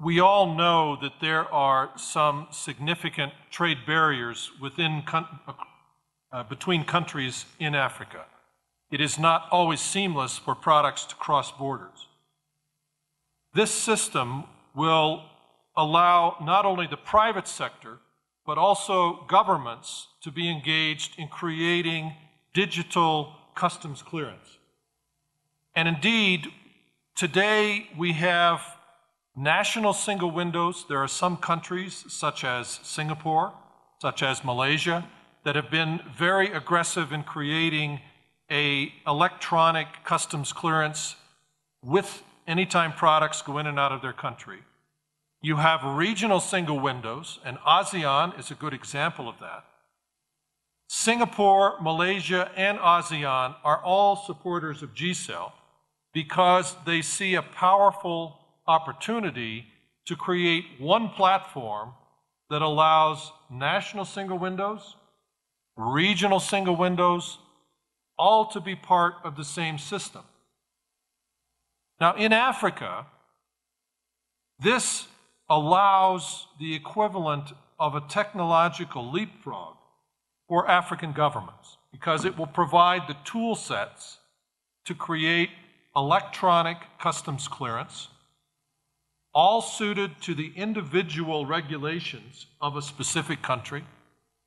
we all know that there are some significant trade barriers within, uh, between countries in Africa. It is not always seamless for products to cross borders. This system will allow not only the private sector, but also governments to be engaged in creating digital customs clearance. And indeed, today we have national single windows. There are some countries, such as Singapore, such as Malaysia, that have been very aggressive in creating a electronic customs clearance with anytime products go in and out of their country. You have regional single windows, and ASEAN is a good example of that. Singapore, Malaysia, and ASEAN are all supporters of GCEL because they see a powerful opportunity to create one platform that allows national single windows, regional single windows, all to be part of the same system. Now, in Africa, this allows the equivalent of a technological leapfrog for African governments because it will provide the tool sets to create electronic customs clearance all suited to the individual regulations of a specific country.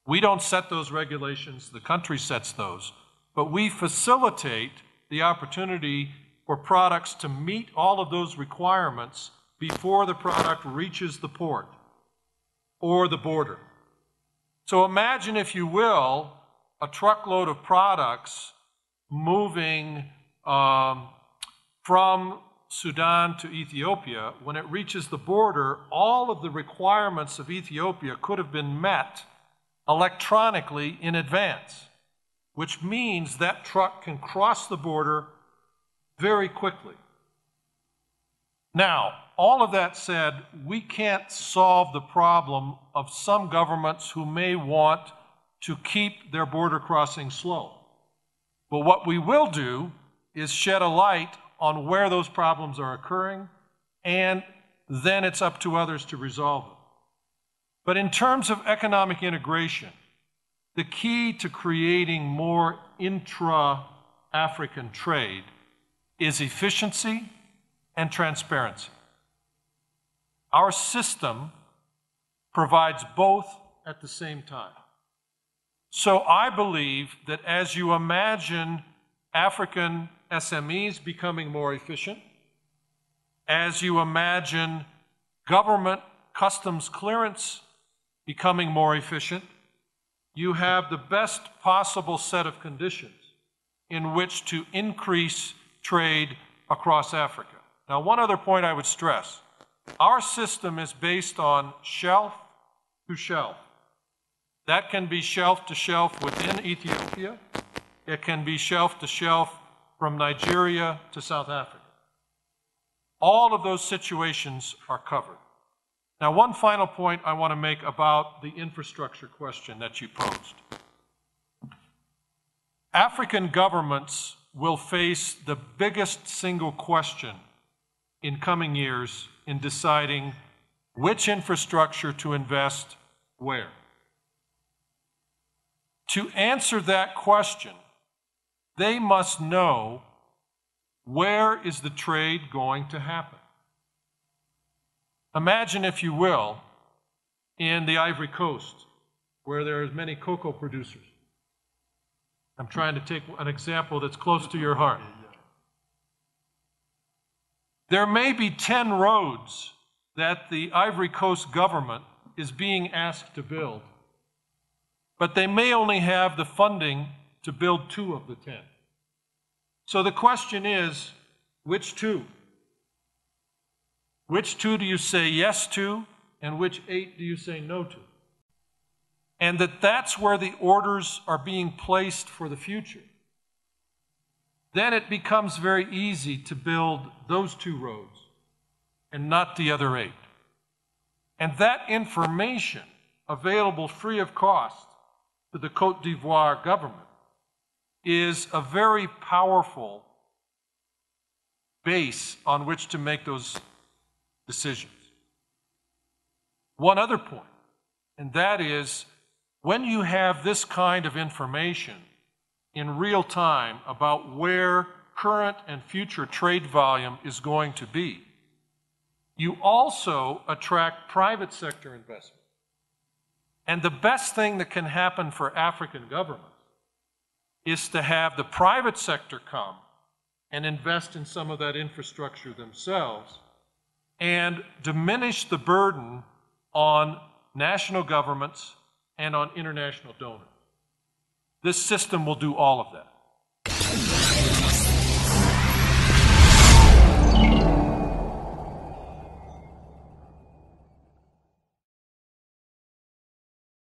We don't set those regulations, the country sets those, but we facilitate the opportunity for products to meet all of those requirements before the product reaches the port or the border. So imagine, if you will, a truckload of products moving um, from Sudan to Ethiopia, when it reaches the border, all of the requirements of Ethiopia could have been met electronically in advance, which means that truck can cross the border very quickly. Now, all of that said, we can't solve the problem of some governments who may want to keep their border crossing slow. But what we will do is shed a light on where those problems are occurring, and then it's up to others to resolve them. But in terms of economic integration, the key to creating more intra African trade is efficiency and transparency. Our system provides both at the same time. So I believe that as you imagine African SMEs becoming more efficient, as you imagine government customs clearance becoming more efficient, you have the best possible set of conditions in which to increase trade across Africa. Now, one other point I would stress our system is based on shelf to shelf. That can be shelf to shelf within Ethiopia, it can be shelf to shelf from Nigeria to South Africa. All of those situations are covered. Now, one final point I want to make about the infrastructure question that you posed. African governments will face the biggest single question in coming years in deciding which infrastructure to invest where. To answer that question, they must know where is the trade going to happen. Imagine, if you will, in the Ivory Coast, where there are many cocoa producers. I'm trying to take an example that's close to your heart. There may be 10 roads that the Ivory Coast government is being asked to build, but they may only have the funding to build two of the 10. So the question is which two? Which two do you say yes to, and which eight do you say no to? And that that's where the orders are being placed for the future. Then it becomes very easy to build those two roads and not the other eight. And that information available free of cost to the Cote d'Ivoire government is a very powerful base on which to make those decisions. one other point, and that is when you have this kind of information in real time about where current and future trade volume is going to be, you also attract private sector investment. And the best thing that can happen for African governments is to have the private sector come and invest in some of that infrastructure themselves and diminish the burden on national governments and on international donors. This system will do all of that.